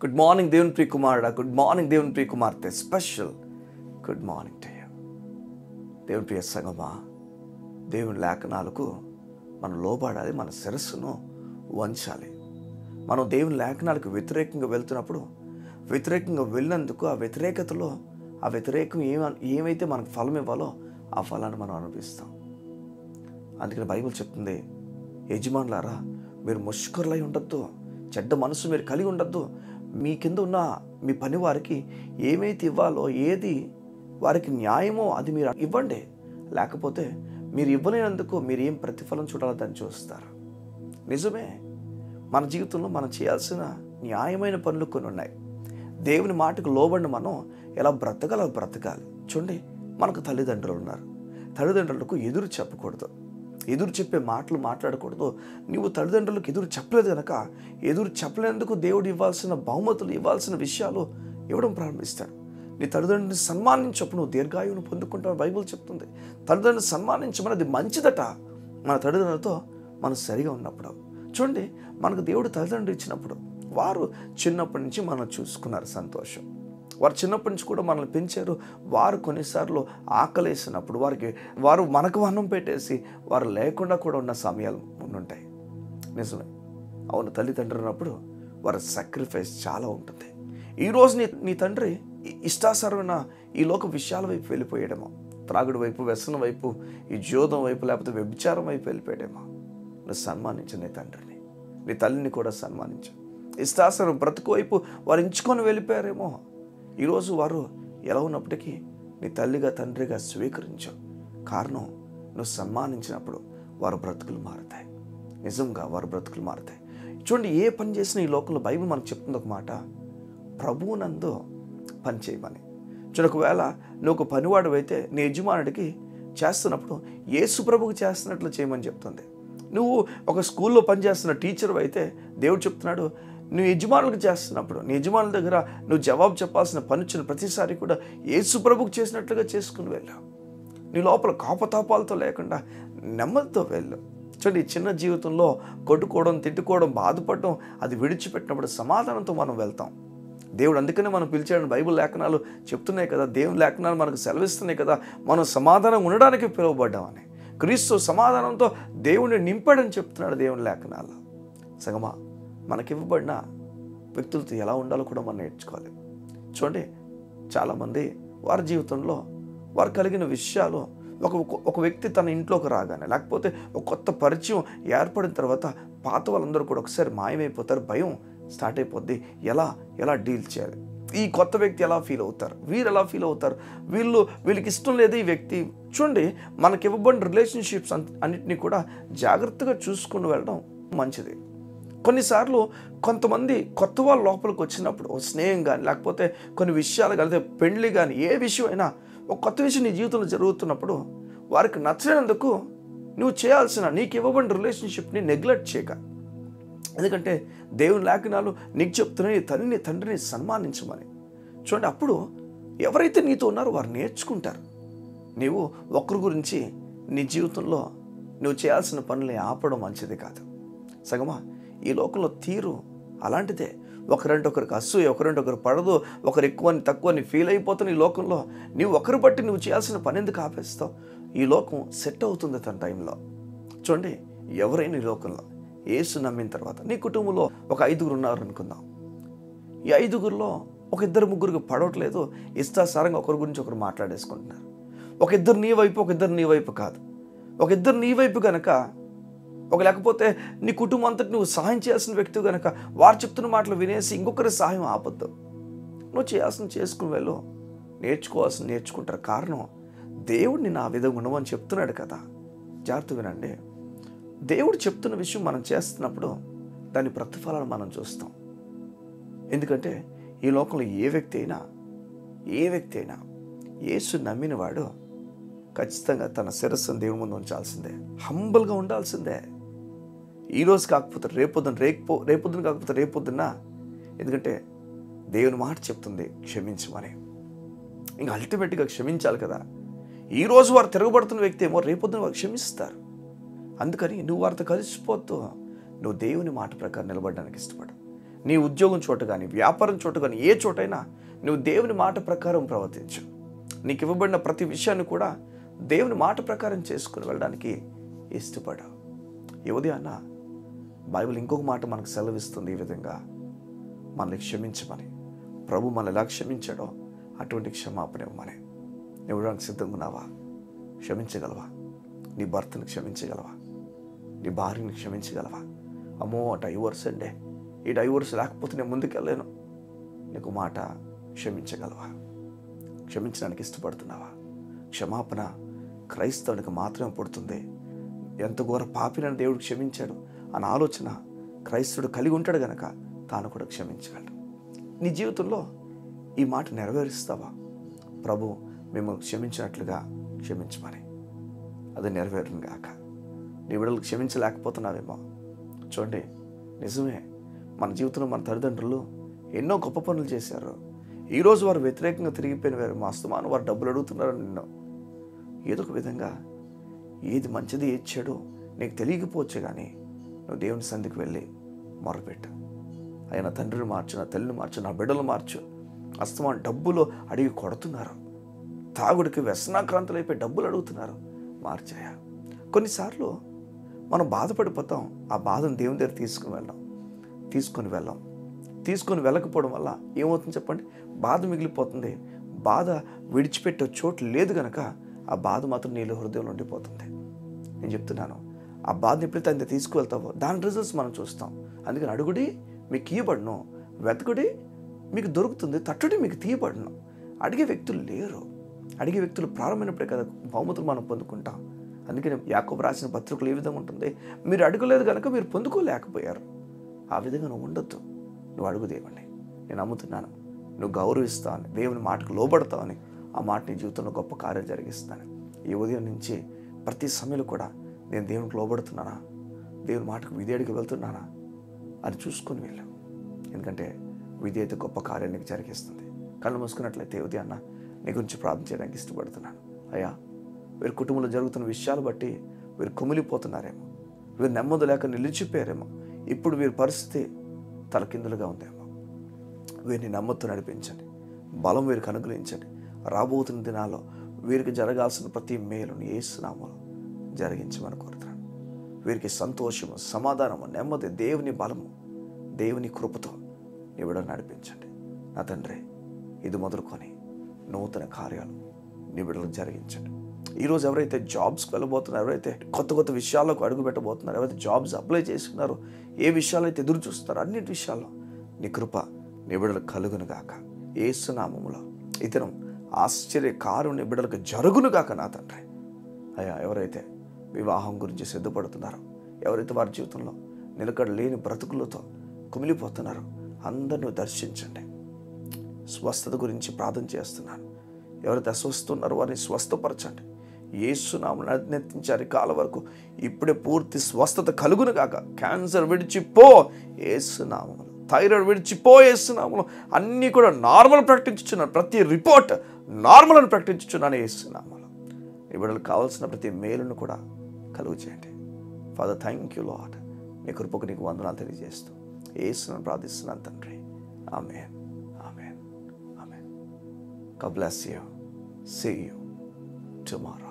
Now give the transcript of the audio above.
Good morning దేవుని ప్రియ కుమారుడా good morning దేవుని ప్రియ కుమార్తె special good morning to you దేవుని ప్రియ సంగమా దేవుని లేఖనాలకు మనం లోబడాలి మన శిరస్సును వంచాలి మనం దేవుని లేఖనాలకు వ్యతిరేకంగా వెళ్తున్నప్పుడు వ్యతిరేకంగా వెళ్ళినందుకు ఆ వ్యతిరేకతలో ఆ వ్యతిరేకం ఏమ ఏమైతే మనకు ఫలం ఇవ్వాలో ఆ ఫలాన్ని మనం అనుభవిస్తాం అందుకని బైబిల్ చెప్తుంది యజమానులారా మీరు ముష్కరులై ఉండొద్దు చెడ్డ మనసు మీరు కలిగి ఉండొద్దు మీ కింద ఉన్న మీ పని వారికి ఏమైతే ఇవ్వాలో ఏది వారికి న్యాయమో అది మీరు ఇవ్వండి. లేకపోతే మీరు ఇవ్వలేనందుకు మీరు ఏం ప్రతిఫలం చూడాలో దాన్ని చూస్తారు. నిజమే. మన జీవితంలో మనం చేయాల్సిన న్యాయమైన పనులు కొన్ని ఉన్నాయి. దేవుని మాటకు లోబడిన మనం ఎలా బ్రతకాలో బ్రతకాలి. చూడండి మనకు తల్లిదండ్రులు ఉన్నారు. తల్లిదండ్రులకు ఎదురు చెప్పకూడదు. ఎదురు చెప్పే మాటలు మాట్లాడకూడదు. నువ్వు తల్లిదండ్రులకు ఎదురు చెప్పలేదు కనుక ఎదురు చెప్పలేందుకు దేవుడు ఇవ్వాల్సిన బహుమతులు ఇవ్వాల్సిన విషయాలు ఇవ్వడం ప్రారంభిస్తాడు నీ తల్లిదండ్రుని సన్మానించప్పుడు నువ్వు దీర్ఘాయువును పొందుకుంటావు బైబుల్ చెప్తుంది. తల్లిదండ్రుని సన్మానించమన్నది మంచిదట. మన తల్లిదండ్రులతో మనం సరిగా ఉన్నప్పుడు. చూడండి మనకు దేవుడు తల్లిదండ్రులు ఇచ్చినప్పుడు వారు చిన్నప్పటి నుంచి మనం చూసుకున్నారు సంతోషం. వారు చిన్నప్పటి నుంచి కూడా మనల్ని పెంచారు. వారు కొన్నిసార్లు ఆకలేసినప్పుడు వారికి వారు మనకు అన్నం పెట్టేసి వారు లేకుండా కూడా ఉన్న సమయాలు ఉంటాయి నిజమే. అవును తల్లిదండ్రులు ఉన్నప్పుడు వారి సాక్రిఫైస్ చాలా ఉంటుంది. ఈరోజు నీ నీ తండ్రి ఇష్టాసరమైన ఈ లోక విషయాల వైపు వెళ్ళిపోయాడేమో. త్రాగుడు వైపు వ్యసనం వైపు ఈ జోదం వైపు లేకపోతే వ్యభిచారం వైపు వెళ్ళిపోయాడేమో. నువ్వు సన్మానించు నీ తండ్రిని. నీ తల్లిని కూడా సన్మానించు. ఇష్టాసరం బ్రతుకు వైపు వారు ఎంచుకొని వెళ్ళిపోయారేమో. ఈరోజు వారు ఎలా ఉన్నప్పటికీ నీ తల్లిగా తండ్రిగా స్వీకరించు. కారణం నువ్వు సన్మానించినప్పుడు వారు బ్రతుకులు మారుతాయి. నిజంగా వారు బ్రతుకులు మారుతాయి. చూడండి ఏ పని చేసినా ఈ లోకంలో బైబిల్ మనకు చెప్తుంది ఒక మాట ప్రభువునందు పని చేయమని. చూడు ఒకవేళ నువ్వు ఒక పనివాడు అయితే నీ యజమానుడికి చేస్తున్నప్పుడు యేసు ప్రభుకు చేస్తున్నట్లు చేయమని చెప్తుంది. నువ్వు ఒక స్కూల్లో పనిచేస్తున్న టీచర్ అయితే దేవుడు చెప్తున్నాడు నువ్వు యజమానులకు చేస్తున్నప్పుడు నీ యజమానుల దగ్గర నువ్వు జవాబు చెప్పాల్సిన పని వచ్చిన ప్రతిసారి కూడా యేసు ప్రభుకు చేసినట్లుగా చేసుకుని వెళ్ళావు. నీ లోపల కోపతాపాలతో లేకుండా నెమ్మదితో వెళ్ళు చూడండి చిన్న జీవితంలో కొట్టుకోవడం తిట్టుకోవడం బాధపడడం అది విడిచిపెట్టినప్పుడు సమాధానంతో మనం వెళ్తాం. దేవుడు అందుకనే మనం పిలిచాడని బైబిల్ లేఖనాలు చెప్తున్నాయి కదా దేవుని లేఖనాలు మనకు సెలవిస్తున్నాయి కదా మనం సమాధానం ఉండడానికి పిలువబడ్డామని. క్రీస్తు సమాధానంతో దేవుణ్ణి నింపాడని చెప్తున్నాడు దేవుని లేఖనాలు. సగమా మనకి ఇవ్వబడిన వ్యక్తులతో ఎలా ఉండాలో కూడా మనం నేర్చుకోవాలి. చూడండి చాలామంది వారి జీవితంలో వారు కలిగిన విషయాలు ఒక ఒక వ్యక్తి తన ఇంట్లోకి రాగానే లేకపోతే ఒక కొత్త పరిచయం ఏర్పడిన తర్వాత పాత వాళ్ళందరూ కూడా ఒకసారి మాయమైపోతారు భయం స్టార్ట్ అయిపోద్ది. ఎలా ఎలా డీల్ చేయాలి? ఈ కొత్త వ్యక్తి ఎలా ఫీల్ అవుతారు? వీరు ఎలా ఫీల్ అవుతారు? వీళ్ళు వీళ్ళకి ఇష్టం లేదు ఈ వ్యక్తి. చూడండి మనకి ఇవ్వబడిన రిలేషన్షిప్స్ అన్నింటినీ కూడా జాగ్రత్తగా చూసుకుని వెళ్ళడం మంచిది. కొన్నిసార్లు కొంతమంది కొత్త వాళ్ళ లోపలికి వచ్చినప్పుడు స్నేహం కానీ లేకపోతే కొన్ని విషయాలు కలిగితే లేదా పెళ్ళి కానీ ఏ విషయం అయినా ఒక కొత్త విషయం నీ జీవితంలో జరుగుతున్నప్పుడు వారికి నచ్చినందుకు నువ్వు చేయాల్సిన నీకు ఇవ్వబడిన రిలేషన్షిప్ని నెగ్లెక్ట్ చేయక. ఎందుకంటే దేవుని లేఖనాలు నీకు చెప్తున్నా నీ తల్లిని తండ్రిని సన్మానించమని. చూడండి అప్పుడు ఎవరైతే నీతో ఉన్నారో వారు నేర్చుకుంటారు. నీవు ఒకరి గురించి నీ జీవితంలో నువ్వు చేయాల్సిన పనులు ఆపడం మంచిది కాదు. సగమా? ఈ లోకంలో తీరు అలాంటిదే. ఒకరంటే ఒకరికి అసూయ ఒకరంటే ఒకరు పడదు ఒకరు తక్కువ అని ఫీల్ అయిపోతున్న ఈ లోకంలో నీవు ఒకరు బట్టి నువ్వు చేయాల్సిన పని ఎందుకు ఆపేస్తావు? ఈ లోకం సెట్ అవుతుంది తన టైంలో చూడండి ఎవరైనా ఈ లోకంలో ఏసు నమ్మిన తర్వాత నీ కుటుంబంలో ఒక ఐదుగురు ఉన్నారు అనుకుందాం ఈ ఐదుగురిలో ఒక ఇద్దరు ముగ్గురికి పడవట్లేదు ఇష్టాసారంగా ఒకరి గురించి ఒకరు మాట్లాడేసుకుంటున్నారు. ఒక ఇద్దరు నీ వైపు ఒక ఇద్దరు నీ వైపు కాదు. ఒక ఇద్దరు నీ వైపు కనుక ఒక లేకపోతే నీ కుటుంబం అంతటి నువ్వు సహాయం చేయాల్సిన వ్యక్తి కనుక వారు చెప్తున్న మాటలు వినేసి ఇంకొకరి సహాయం ఆపద్దు. నువ్వు చేయాల్సిన చేసుకుని వెళ్ళు. నేర్చుకోవాల్సిన నేర్చుకుంటారు. కారణం దేవుడిని నా విధంగా ఉండమని చెప్తున్నాడు కదా. జాగ్రత్త వినండి. దేవుడు చెప్తున్న విషయం మనం చేస్తున్నప్పుడు దాని ప్రతిఫలాలు మనం చూస్తాం. ఎందుకంటే ఈ లోకంలో ఏ వ్యక్తి అయినా ఏ వ్యక్తి అయినా యేసు నమ్మినవాడు ఖచ్చితంగా తన శిరస్సును దేవుని ముందు ఉంచాల్సిందే. హంబల్గా ఉండాల్సిందే. ఈరోజు కాకపోతే రేపొద్దున రేపు రేపొద్దున కాకపోతే రేపొద్దున ఎందుకంటే దేవుని మాట చెప్తుంది క్షమించమని. ఇంకా అల్టిమేట్గా క్షమించాలి కదా. ఈరోజు వారు తిరగబడుతున్న వ్యక్తి ఏమో రేపొద్దున వారు క్షమిస్తారు. అందుకని నువ్వు వారితో కలిసిపోతూ నువ్వు దేవుని మాట ప్రకారం నిలబడడానికి ఇష్టపడు. నీ ఉద్యోగం చోట కానీ వ్యాపారం చోట కానీ ఏ చోటైనా నువ్వు దేవుని మాట ప్రకారం ప్రవర్తించు. నీకు ఇవ్వబడిన ప్రతి విషయాన్ని కూడా దేవుని మాట ప్రకారం చేసుకుని వెళ్ళడానికి ఇష్టపడావు. ఈ అన్నా బైబిల్ ఇంకొక మాట మనకు సెలవిస్తుంది ఈ విధంగా. మనల్ని క్షమించమని. ప్రభు మనల్ని ఎలా క్షమించాడో అటువంటి క్షమాపణ ఇవ్వమని. ఇవ్వడానికి సిద్ధంగా ఉన్నావా? క్షమించగలవా? నీ భర్తను క్షమించగలవా? నీ భార్యని క్షమించగలవా? అమ్మో డైవర్స్ అండే. ఈ డైవర్స్ లేకపోతే నేను ముందుకెళ్ళలేను. నీకు మాట క్షమించగలవా? క్షమించడానికి ఇష్టపడుతున్నావా? క్షమాపణ క్రైస్తవునికి మాత్రమే పుడుతుంది. ఎంత ఘోర పాపినని దేవుడు క్షమించాడు. అన్న ఆలోచన క్రైస్తుడు కలిగి ఉంటాడు గనక తాను కూడా క్షమించగలడు. నీ జీవితంలో ఈ మాట నెరవేరుస్తావా? ప్రభు మేము క్షమించినట్లుగా క్షమించమని. అది నెరవేరును గాక. నీ విడలు క్షమించలేకపోతున్నావేమో. చూడండి నిజమే మన జీవితంలో మన తల్లిదండ్రులు ఎన్నో గొప్ప పనులు చేశారు. ఈరోజు వారు వ్యతిరేకంగా తిరిగిపోయిన వారు మా అస్తమాను వారు డబ్బులు అడుగుతున్నారు నిన్ను. ఏదో ఒక విధంగా ఏది మంచిది ఏది చెడు నీకు తెలియకపోవచ్చు కానీ నువ్వు దేవుని సంధికి వెళ్ళి మొరపెట్టు. ఆయన తండ్రిని మార్చు నా తల్లిని మార్చు నా బిడ్డలు మార్చు. అస్తమాన్ డబ్బులు అడిగి కొడుతున్నారు. తాగుడికి వ్యసనాక్రాంతులు అయిపోయి డబ్బులు అడుగుతున్నారు. మార్చాయా? కొన్నిసార్లు మనం బాధపడిపోతాం. ఆ బాధను దేవుని దగ్గర తీసుకుని వెళ్ళాం తీసుకొని వెళ్ళాం తీసుకొని వెళ్ళకపోవడం వల్ల ఏమవుతుంది చెప్పండి? బాధ మిగిలిపోతుంది. బాధ విడిచిపెట్టే చోటు లేదు కనుక ఆ బాధ మాత్రం నీళ్ళ హృదయంలో ఉండిపోతుంది. నేను చెప్తున్నాను. ఆ బాధను ఎప్పుడైతే అంత తీసుకువెళ్తావో దాని రిజల్ట్స్ మనం చూస్తాం. అందుకని అడుగుడి మీకు తీయబడను వెతకుడి మీకు దొరుకుతుంది. తట్టుడి మీకు తీయబడను అడిగే వ్యక్తులు లేరు. అడిగే వ్యక్తులు ప్రారంభమైనప్పుడే కదా బహుమతులు మనం పొందుకుంటాం. అందుకని యాకోబు రాసిన పత్రికలు ఏ విధంగా ఉంటుంది? మీరు అడగలేదు కనుక మీరు పొందుకోలేకపోయారు. ఆ విధంగా నువ్వు ఉండొద్దు. నువ్వు అడుగు దేవుణ్ణి. నేను నమ్ముతున్నాను. నువ్వు గౌరవిస్తావని దేవుని మాటకు లోబడతావని ఆ మాట నీ జీవితంలో గొప్ప కార్యం జరిగిస్తాను ఈ ఉదయం నుంచి ప్రతి సమయంలో కూడా నేను దేవునికి లోబడుతున్నానా? దేవుని మాటకు విధేయుడికి వెళ్తున్నానా? అని చూసుకొని వెళ్ళాం. ఎందుకంటే విధేయత గొప్ప కార్యం నీకు జరిగిస్తుంది. కళ్ళు మూసుకున్నట్లయితే ఉదయాన్న నీ గురించి ప్రార్థన చేయడానికి ఇష్టపడుతున్నాను. అయ్యా వీరి కుటుంబంలో జరుగుతున్న విషయాలు బట్టి వీరు కుమిలిపోతున్నారేమో. వీరు నెమ్మది లేక నిలిచిపోయారేమో. ఇప్పుడు వీరి పరిస్థితి తలకిందులుగా ఉందేమో. వీరిని నమ్మతో నడిపించండి. బలం వీరికి అనుగ్రహించండి. రాబోతున్న దినాల్లో వీరికి జరగాల్సిన ప్రతి మేలుని ఏసునామలో జరిగించమని కోరుతున్నాను. వీరికి సంతోషము సమాధానము నెమ్మది దేవుని బలము దేవుని కృపతో నీ నడిపించండి. నా తండ్రి ఇది మొదలుకొని నూతన కార్యాలు నిబిడలు జరిగించండి. ఈరోజు ఎవరైతే జాబ్స్కి వెళ్ళబోతున్నారు ఎవరైతే కొత్త కొత్త విషయాలకు అడుగు పెట్టబోతున్నారు ఎవరైతే జాబ్స్ అప్లై చేసుకున్నారో ఏ విషయాలు అయితే ఎదురు చూస్తున్నారో అన్నిటి విషయాల్లో నీ కృప నిబిడలు కలుగును గాక. ఏసునామములో ఇతరం ఆశ్చర్య కారు జరుగును గాక నా తండ్రి. అయ్యా ఎవరైతే వివాహం గురించి సిద్ధపడుతున్నారు. ఎవరైతే వారి జీవితంలో నిలకడ లేని బ్రతుకులతో కుమిలిపోతున్నారో అందరిని దర్శించండి. స్వస్థత గురించి ప్రార్థన చేస్తున్నాను. ఎవరైతే అస్వస్థ ఉన్నారో వారిని స్వస్థపరచండి. ఏసునామను నెత్తించారు కాల వరకు ఇప్పుడే పూర్తి స్వస్థత కలుగును కాక క్యాన్సర్ విడిచిపో ఏసునామములు థైరాయిడ్ విడిచిపో ఏసునామలు అన్నీ కూడా నార్మల్ ప్రకటించుచున్నాను. ప్రతి రిపోర్ట్ నార్మల్ అని ప్రకటించుచున్నాను ఏసునామలు నీ కావాల్సిన ప్రతి మేలును కూడా కలుగు చేయండి. ఫాదర్ థ్యాంక్ యూ లాడ్ నీ కృపకు నీకు వందనాలు తెలియజేస్తూ ఏసును ప్రార్థిస్తున్నాను తండ్రి. ఆమె ఆమె ఆమె God you see you tomorrow.